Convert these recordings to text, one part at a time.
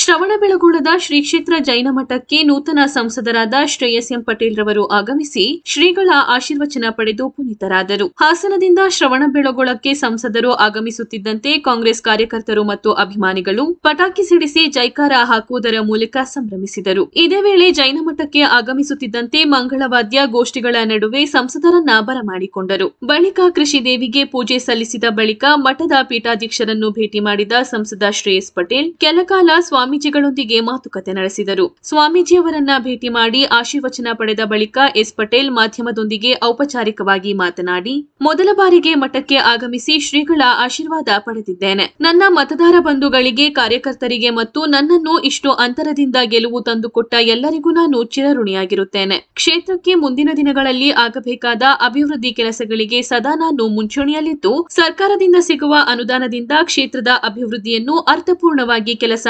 ಶ್ರವಣಬೆಳಗೊಳದ ಶ್ರೀ ಕ್ಷೇತ್ರ ಜೈನ ಮಠಕ್ಕೆ ನೂತನ ಸಂಸದರಾದ ಶ್ರೇಯಸ್ ಎಂ ಪಟೇಲ್ ರವರು ಆಗಮಿಸಿ ಶ್ರೀಗಳ ಆಶೀರ್ವಚನ ಪಡೆದು ಪುನೀತರಾದರು. ಹಾಸನದಿಂದ ಶ್ರವಣಬೆಳಗೊಳಕ್ಕೆ ಸಂಸದರು ಆಗಮಿಸುತ್ತಿದ್ದಂತೆ ಕಾಂಗ್ರೆಸ್ ಕಾರ್ಯಕರ್ತರು ಮತ್ತು ಅಭಿಮಾನಿಗಳು ಪಟಾಕಿ ಸಿಡಿಸಿ ಜೈಕಾರ ಹಾಕುವುದರ ಮೂಲಕ ಸಂಭ್ರಮಿಸಿದರು. ಇದೇ ವೇಳೆ ಜೈನ ಮಠಕ್ಕೆ ಆಗಮಿಸುತ್ತಿದ್ದಂತೆ ಮಂಗಳವಾದ್ಯ ಗೋಷ್ಠಿಗಳ ನಡುವೆ ಸಂಸದರನ್ನ ಬರಮಾಡಿಕೊಂಡರು. ಬಳಿಕ ಕೃಷಿ ದೇವಿಗೆ ಪೂಜೆ ಸಲ್ಲಿಸಿದ ಬಳಿಕ ಮಠದ ಪೀಠಾಧ್ಯಕ್ಷರನ್ನು ಭೇಟಿ ಮಾಡಿದ ಸಂಸದ ಶ್ರೇಯಸ್ ಪಟೇಲ್, ಕೆಲಕಾಲ ಸ್ವಾಮೀಜಿಗಳೊಂದಿಗೆ ಮಾತುಕತೆ ನಡೆಸಿದರು. ಸ್ವಾಮೀಜಿಯವರನ್ನ ಭೇಟಿ ಮಾಡಿ ಆಶೀರ್ವಚನ ಪಡೆದ ಬಳಿಕ ಎಸ್ ಪಟೇಲ್ ಮಾಧ್ಯಮದೊಂದಿಗೆ ಔಪಚಾರಿಕವಾಗಿ ಮಾತನಾಡಿ, ಮೊದಲ ಬಾರಿಗೆ ಮಠಕ್ಕೆ ಆಗಮಿಸಿ ಶ್ರೀಗಳ ಆಶೀರ್ವಾದ ಪಡೆದಿದ್ದೇನೆ. ನನ್ನ ಮತದಾರ ಬಂಧುಗಳಿಗೆ, ಕಾರ್ಯಕರ್ತರಿಗೆ ಮತ್ತು ನನ್ನನ್ನು ಇಷ್ಟು ಅಂತರದಿಂದ ಗೆಲುವು ತಂದುಕೊಟ್ಟ ಎಲ್ಲರಿಗೂ ನಾನು ಚಿರಋಣಿಯಾಗಿರುತ್ತೇನೆ. ಕ್ಷೇತ್ರಕ್ಕೆ ಮುಂದಿನ ದಿನಗಳಲ್ಲಿ ಆಗಬೇಕಾದ ಅಭಿವೃದ್ಧಿ ಕೆಲಸಗಳಿಗೆ ಸದಾ ನಾನು ಮುಂಚೂಣಿಯಲ್ಲಿದ್ದು, ಸರ್ಕಾರದಿಂದ ಸಿಗುವ ಅನುದಾನದಿಂದ ಕ್ಷೇತ್ರದ ಅಭಿವೃದ್ಧಿಯನ್ನು ಅರ್ಥಪೂರ್ಣವಾಗಿ ಕೆಲಸ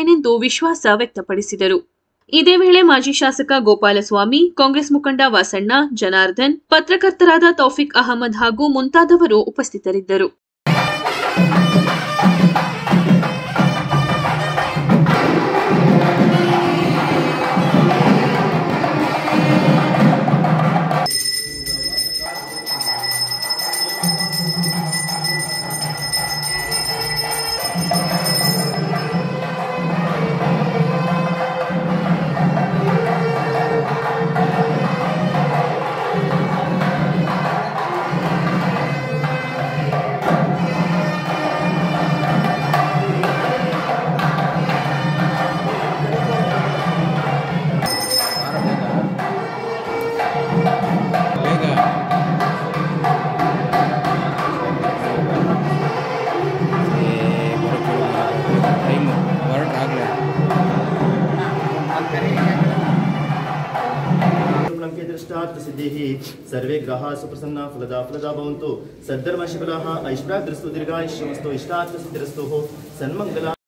ಮಾಡುತ್ತೇನೆಂದು ವಿಶ್ವಾಸ ವ್ಯಕ್ತಪಡಿಸಿದರು. ಇದೇ ವೇಳೆ ಮಾಜಿ ಶಾಸಕ ಗೋಪಾಲಸ್ವಾಮಿ, ಕಾಂಗ್ರೆಸ್ ಮುಖಂಡ ವಾಸಣ್ಣ, ಜನಾರ್ದನ್, ಪತ್ರಕರ್ತರಾದ ತೌಫಿಕ್ ಅಹಮದ್ ಹಾಗೂ ಮುಂತಾದವರು ಉಪಸ್ಥಿತರಿದ್ದರು. दृष्टार्थ सर्वे ग्रहाः सुप्रसन्ना फलदा फलदा भवन्तु। सद्धर्मशिफलाः ऐश्वर्यादृस्तु दीर्घायुष्यमस्तु इष्टार्थसिद्धिरस्तु सन्मङ्गला